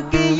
aquí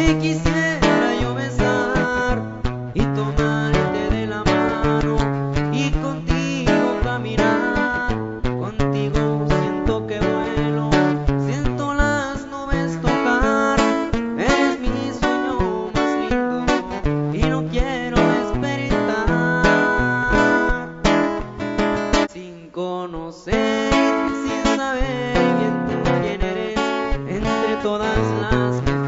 Si quisiera yo besar y tomarte de la mano y contigo caminar, contigo siento que vuelo, siento las nubes tocar, es mi sueño más lindo y no quiero despertar. Sin conocer sin saber, bien te rellenaré entre todas las...